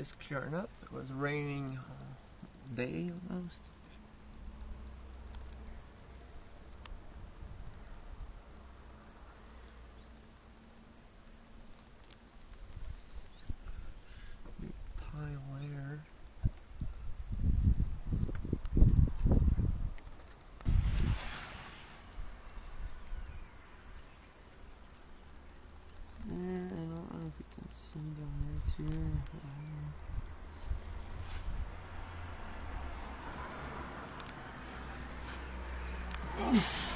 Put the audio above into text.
just clearing up. It was raining all day almost. Pile. There, I don't know if you can see down there too. あ。